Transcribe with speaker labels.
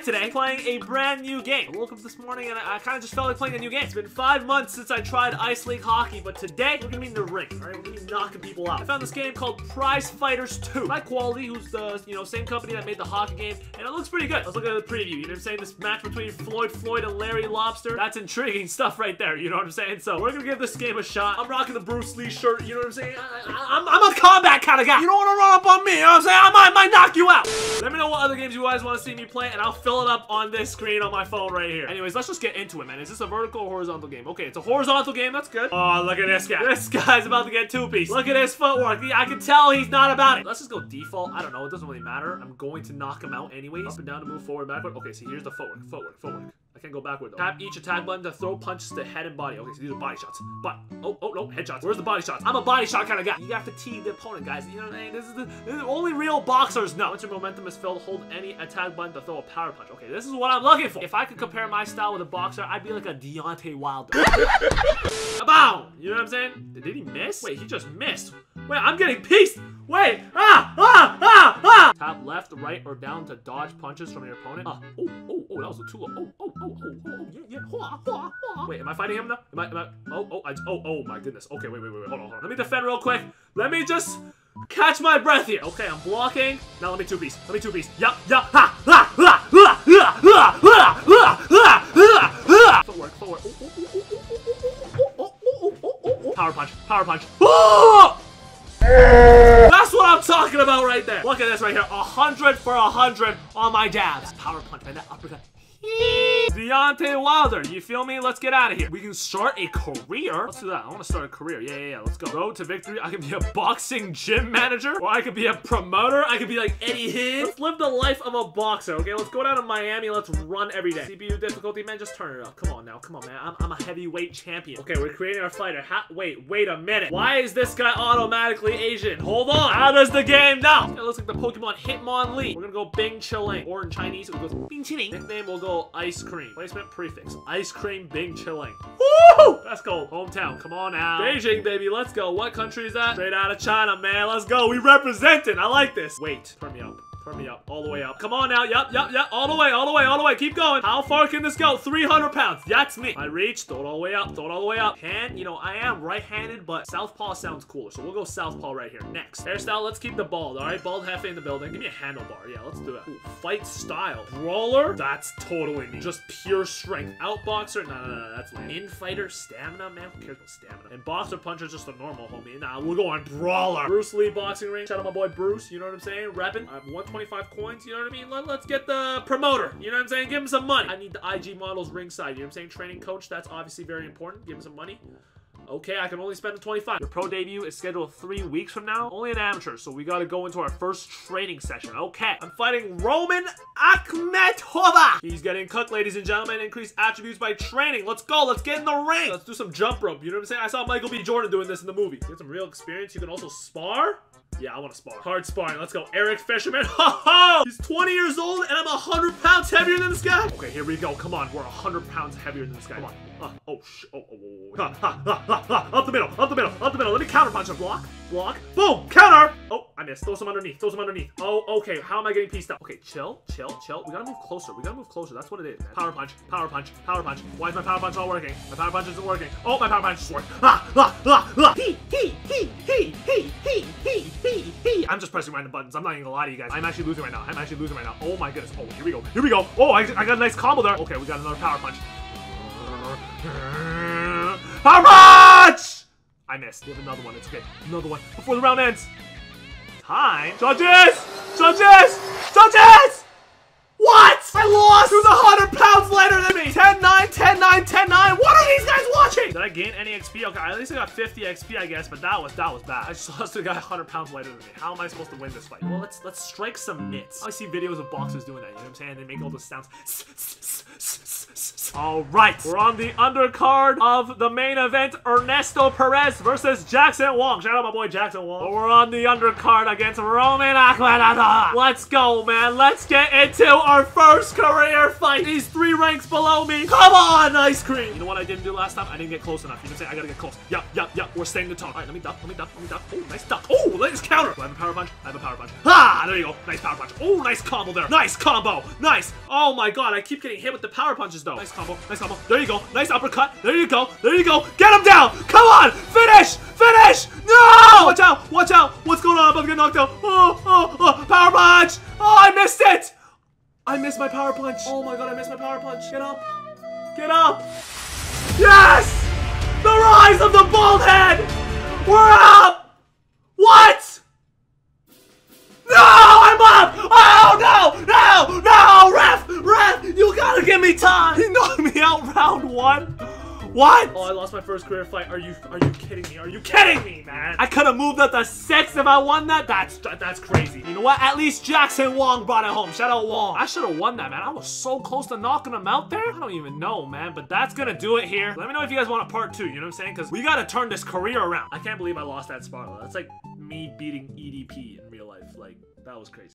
Speaker 1: back today playing a brand new game. I woke up this morning and I, I kind of just felt like playing a new game. It's been five months since I tried Ice League hockey, but today we're gonna be in the? We're gonna be knocking people out. I found this game called Prizefighters 2 by Quality, who's the, you know, same company that made the hockey game, and it looks pretty good. Let's look at the preview. You know what I'm saying? This match between Floyd Floyd and Larry Lobster. That's intriguing stuff right there, you know what I'm saying? So we're gonna give this game a shot. I'm rocking the Bruce Lee shirt, you know what I'm saying? I, I, I'm, I'm a combat kind of guy. You don't wanna run up on me, you know what I'm saying? I might, might knock you out. Let me know what other games you guys want to see me play, and I'll fill it up on this screen on my phone right here. Anyways, let's just get into it, man. Is this a vertical or horizontal game? Okay, it's a horizontal game. That's good. Oh, look at this guy. This guy's about to get two-piece. Look at his footwork. I can tell he's not about it. Let's just go default. I don't know. It doesn't really matter. I'm going to knock him out anyways. Up and down to move forward, backward. Okay, see, here's the footwork. Footwork, footwork. I can't go backward though. Tap each attack button to throw punches to head and body. Okay, so these are body shots. But oh oh no, headshots. Where's the body shots? I'm a body shot kind of guy. You have to tee the opponent, guys. You know what I mean? This is the, this is only real boxers know. Once your momentum is filled, hold any attack button to throw a power punch. Okay, this is what I'm looking for. If I could compare my style with a boxer, I'd be like a Deontay Wilder. Bow! What I'm saying? Did he miss? Wait, he just missed. Wait, I'm getting pieced. Wait! Ah! Ah! Ah! Ah! Tap left, right, or down to dodge punches from your opponent. Ah! Oh! Oh! Oh! That was a low. Oh! Oh! Oh! Oh! Oh! Yeah! Yeah! Hua, hua, hua. Wait, am I fighting him now? Am I? Am I? Oh! Oh! I, oh! Oh! My goodness. Okay. Wait! Wait! Wait! Wait! Hold on! Hold on. Let me defend real quick. Let me just catch my breath here. Okay, I'm blocking. Now let me two piece. Let me two piece. Yup. Yup. Ha! Ha! Power punch. Oh! That's what I'm talking about right there. Look at this right here. A hundred for a hundred on my jabs. Power punch and that uppercut. Deontay Wilder, you feel me? Let's get out of here. We can start a career. Let's do that. I want to start a career. Yeah, yeah, yeah. Let's go. Road to victory. I could be a boxing gym manager, or I could be a promoter. I could be like Eddie Hearn. Let's live the life of a boxer, okay? Let's go down to Miami. Let's run every day. CPU difficulty, man. Just turn it up. Come on now. Come on, man. I'm, I'm a heavyweight champion. Okay, we're creating our fighter. Ha wait, wait a minute. Why is this guy automatically Asian? Hold on. How does the game know? It looks like the Pokemon Hitmonlee. We're gonna go Bing Chilling. Or in Chinese, it goes Bing Chilling. Nickname will go Ice Cream. Placement prefix. Ice cream Bing Chilling. Woo! Let's go. Hometown. Come on now. Beijing, baby. Let's go. What country is that? Straight out of China, man. Let's go. We representing. I like this. Wait. Turn me up. Turn me up. All the way up. Come on now. Yup, yup, yup. All the way, all the way, all the way. Keep going. How far can this go? 300 pounds. That's me. I reach. Throw it all the way up. Throw it all the way up. Hand, you know, I am right-handed, but southpaw sounds cooler. So we'll go southpaw right here. Next. Hairstyle, let's keep the bald, all right? Bald halfway in the building. Give me a handlebar. Yeah, let's do it. Ooh, fight style. Brawler? That's totally me. Just pure strength. Outboxer? No, no, no. That's lame. Infighter? Stamina? Man, who cares about stamina? And boxer puncher's just a normal homie. Nah, we're going brawler. Bruce Lee boxing ring. Shout out my boy Bruce. You know what I'm saying? Reppin'. I have 125 coins. You know what I mean? Let, let's get the promoter. You know what I'm saying? Give him some money. I need the IG models ringside. You know what I'm saying? Training coach. That's obviously very important. Give him some money. Okay, I can only spend the 25. Your pro debut is scheduled three weeks from now. Only an amateur, so we gotta go into our first training session. Okay, I'm fighting Roman Akhmetova. He's getting cooked, ladies and gentlemen. Increased attributes by training. Let's go. Let's get in the ring. Let's do some jump rope. You know what I'm saying? I saw Michael B. Jordan doing this in the movie. Get some real experience. You can also spar. Yeah, I want to spar. Hard sparring. Let's go. Eric Fisherman. Ha ha! He's 20 years old and I'm 100 pounds heavier than this guy. Okay, here we go. Come on. We're 100 pounds heavier than this guy. Come on. Uh, oh, sh oh, oh, oh, ha, ha, ha, ha, ha. Up the middle, up the middle, up the middle. Let me counter punch a block, block, boom, counter. Oh, I missed. Throw some underneath, throw some underneath. Oh, okay. How am I getting pieced up? Okay, chill, chill, chill. We gotta move closer. We gotta move closer. That's what it is, man. Power punch, power punch, power punch. Why is my power punch not working? My power punch isn't working. Oh, my power punch is working. Ah, ah, ah, ah. He, he, he, he, he, he, he, he. I'm just pressing random buttons. I'm not even gonna lie to you guys. I'm actually losing right now. I'm actually losing right now. Oh my goodness. Oh, here we go. Here we go. Oh, I, I got a nice combo there. Okay, we got another power punch. Power punch! I missed. We have another one. It's okay. Another one before the round ends. Time. Judges! Judges! Gain any XP? Okay, at least I got 50 XP, I guess, but that was that was bad. I just lost a guy 100 pounds lighter than me. How am I supposed to win this fight? Well, let's let's strike some mitts. I see videos of boxers doing that, you know what I'm saying? They make all those sounds. All right, we're on the undercard of the main event. Ernesto Perez versus Jackson Wong. Shout out my boy Jackson Wong. We're on the undercard against Roman Aquinata. Let's go, man. Let's get into our first career fight. He's three ranks below me. Come on, ice cream. You know what I didn't do last time? I didn't get close enough. You I'm saying? I gotta get close. Yup, yup, yup. We're staying the top. All right, let me duck. Let me duck. Let me duck. Oh, nice duck. Oh, nice counter. Do I have a power punch? I have a power punch. Ah, there you go. Nice power punch. Oh, nice combo there. Nice combo. Nice. Oh my god, I keep getting hit with the power punches though. Nice combo. Nice combo. There you go. Nice uppercut. There you go. There you go. Get him down. Come on. Finish. Finish. No. Watch out. Watch out. What's going on? I'm about to get knocked out. Oh, oh, oh. Power punch. Oh, I missed it. I missed my power punch. Oh my god, I missed my power punch. Get up. Get up. Yes. The rise of the bald head. We're up. What? No, I'm up! Oh no! No! No! Ref! Ref! You gotta give me time! He knocked me out round one. What? Oh, I lost my first career fight. Are you are you kidding me? Are you kidding me, man? I could have moved up to six if I won that. That's that's crazy. You know what? At least Jackson Wong brought it home. Shout out Wong. I should have won that, man. I was so close to knocking him out there. I don't even know, man. But that's gonna do it here. Let me know if you guys want a part two. You know what I'm saying? Because we gotta turn this career around. I can't believe I lost that spot. That's like me beating EDP in real life. Like that was crazy.